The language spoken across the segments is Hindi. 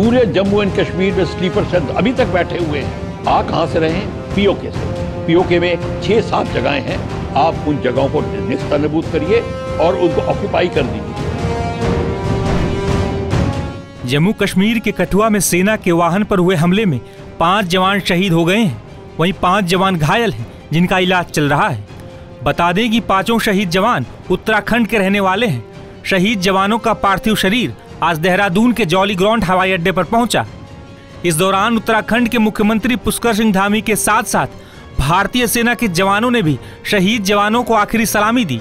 पूरे जम्मू एंड कश्मीर में स्लीपर सेल अभी तक बैठे हुए हैं। आ कहाँ से रहे पीओके से। पीओके में छह सात जगहें हैं। आप उन जगहों को निस्तनबूत करिए और उनको ऑक्यूपाई कर दीजिए। जम्मू कश्मीर के कठुआ में सेना के वाहन पर हुए हमले में पाँच जवान शहीद हो गए हैं। वहीं पाँच जवान घायल हैं, जिनका इलाज चल रहा है। बता दें कि पाँचों शहीद जवान उत्तराखंड के रहने वाले हैं। शहीद जवानों का पार्थिव शरीर आज देहरादून के जौली ग्राउंड हवाई अड्डे पर पहुँचा। इस दौरान उत्तराखंड के मुख्यमंत्री पुष्कर सिंह धामी के साथ साथ भारतीय सेना के जवानों ने भी शहीद जवानों को आखिरी सलामी दी।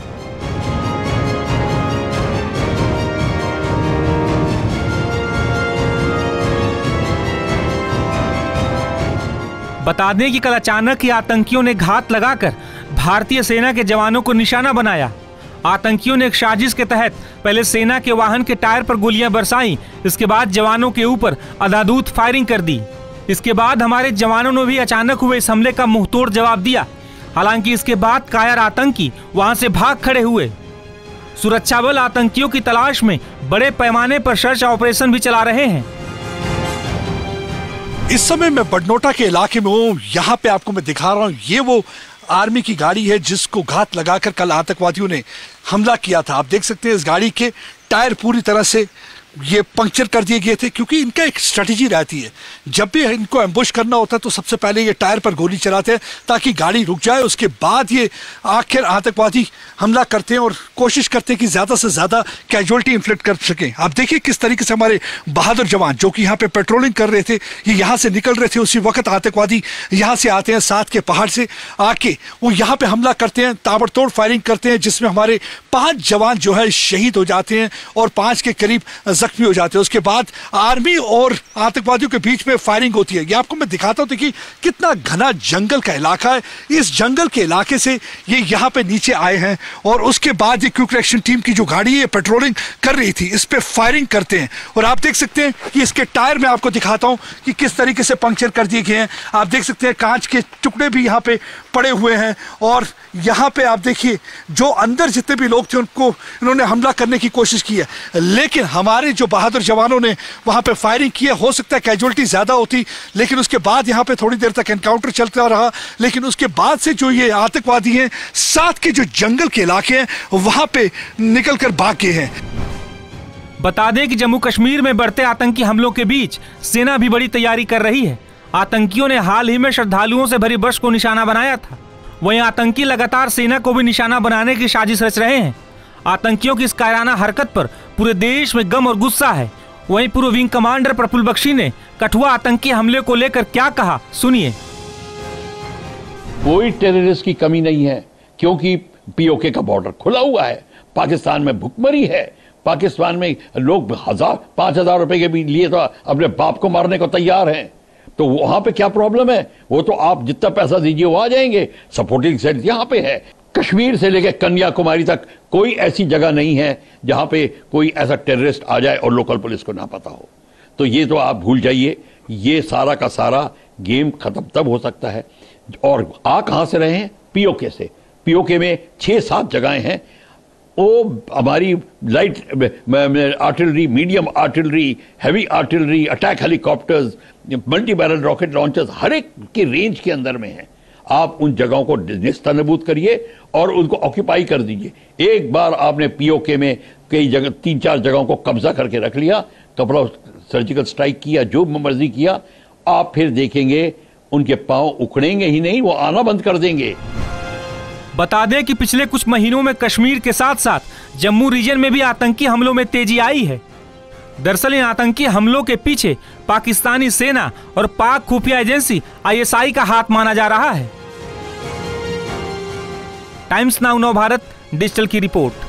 बता दें कि कल अचानक ही आतंकियों ने घात लगाकर भारतीय सेना के जवानों को निशाना बनाया। आतंकियों ने एक साजिश के तहत पहले सेना के वाहन के टायर पर गोलियाँ बरसाई, इसके बाद जवानों के ऊपर अदादूत फायरिंग कर दी। इसके बाद हमारे जवानों ने भी अचानक हुए इस हमले का मुंहतोड़ जवाब दिया। हालाँकि इसके बाद कायर आतंकी वहाँ से भाग खड़े हुए। सुरक्षा बल आतंकियों की तलाश में बड़े पैमाने पर सर्च ऑपरेशन भी चला रहे हैं। इस समय मैं बडनोटा के इलाके में हूँ। यहाँ पे आपको मैं दिखा रहा हूँ। ये वो आर्मी की गाड़ी है जिसको घात लगाकर कल आतंकवादियों ने हमला किया था। आप देख सकते हैं इस गाड़ी के टायर पूरी तरह से ये पंक्चर कर दिए गए थे क्योंकि इनका एक स्ट्रेटजी रहती है। जब भी इनको एम्बुश करना होता है तो सबसे पहले ये टायर पर गोली चलाते हैं ताकि गाड़ी रुक जाए। उसके बाद ये आखिर आतंकवादी हमला करते हैं और कोशिश करते हैं कि ज़्यादा से ज़्यादा कैजुअलिटी इन्फ्लिक्ट कर सकें। आप देखिए किस तरीके से हमारे बहादुर जवान जो कि यहाँ पर पे पेट्रोलिंग कर रहे थे, ये यहाँ से निकल रहे थे। उसी वक्त आतंकवादी यहाँ से आते हैं साथ के पहाड़ से आके वो यहाँ पर हमला करते हैं, ताबड़तोड़ फायरिंग करते हैं, जिसमें हमारे पाँच जवान जो है शहीद हो जाते हैं और पाँच के करीब जख्मी हो जाते हैं। उसके बाद आर्मी और आतंकवादियों के बीच में फायरिंग होती है। ये आपको मैं दिखाता हूँ, देखिए, कितना घना जंगल का इलाका है। इस जंगल के इलाके से ये यहाँ पे नीचे आए हैं और उसके बाद ये क्विक रिएक्शन टीम की जो गाड़ी है पेट्रोलिंग कर रही थी। इस पर फायरिंग करते हैं। और आप देख सकते हैं कि इसके टायर में आपको दिखाता हूँ कि किस तरीके से पंक्चर कर दिए गए हैं। आप देख सकते हैं कांच के टुकड़े भी यहाँ पे पड़े हुए हैं। और यहाँ पे आप देखिए, जो अंदर जितने भी लोग थे, उनको, इन्होंने हमला करने की कोशिश की है। लेकिन हमारे जो बहादुर जवानों ने वहाँ पे फायरिंग की है, हो सकता है कैजुअलिटी ज़्यादा होती, लेकिन उसके बाद यहाँ पे थोड़ी देर तक एनकाउंटर चलता रहा, लेकिन उसके बाद से जो ये आतंकवादी हैं, साथ के जो जंगल के इलाके हैं, वहाँ पे निकल कर भाग हैं। बता दें कि जम्मू कश्मीर में बढ़ते आतंकी हमलों के बीच सेना भी बड़ी तैयारी कर रही है। आतंकियों ने हाल ही में श्रद्धालुओं से भरी बस को निशाना बनाया था। वहीं आतंकी लगातार सेना को भी निशाना बनाने की साजिश रच रहे हैं। आतंकियों की इस कायराना हरकत पर पूरे देश में गम और गुस्सा है। वहीं पूर्व विंग कमांडर प्रफुल्ल बख्शी ने कठुआ आतंकी हमले को लेकर क्या कहा? सुनिए। कोई टेररिस्ट की कमी नहीं है, क्योंकि पीओके का बॉर्डर खुला हुआ है। पाकिस्तान में भुखमरी है। पाकिस्तान में लोग हज़ार, पाँच हज़ार रुपए के भी लिए तो अपने बाप को मारने को तैयार हैं। तो वहाँ पे क्या प्रॉब्लम है? वो तो आप जितना पैसा दीजिए, वो आ जाएँगे। सपोर्टिंग सेट यहाँ पे है। कश्मीर से लेकर कन्याकुमारी तक कोई ऐसी जगह नहीं है जहाँ पे कोई ऐसा टेररिस्ट आ जाए और लोकल पुलिस को ना पता हो। तो ये तो आप भूल जाइए, ये सारा का सारा गेम खत्म तब हो सकता है। और आ कहाँ से रहे हैं? पीओके से। पीओके में छह सात जगहें हैं। वो हमारी light artillery, medium artillery, heavy artillery, attack helicopters multi barrel rocket launchers, हर एक की रेंज के अंदर में है। आप उन जगहों को निस्तनबूत करिए और उनको ऑक्यूपाई कर दीजिए। एक बार आपने पीओके में कई जगह तीन चार जगहों को कब्जा करके रख लिया कपड़ा सर्जिकल स्ट्राइक किया, जो मर्ज़ी किया, आप फिर देखेंगे, उनके पाँव उखड़ेंगे ही नहीं, वो आना बंद कर देंगे। बता दें कि पिछले कुछ महीनों में कश्मीर के साथ साथ जम्मू रीजन में भी आतंकी हमलों में तेज़ी आई है। दरअसल इन आतंकी हमलों के पीछे पाकिस्तानी सेना और पाक खुफिया एजेंसी आईएसआई का हाथ माना जा रहा है। टाइम्स नाउ नव भारत डिजिटल की रिपोर्ट।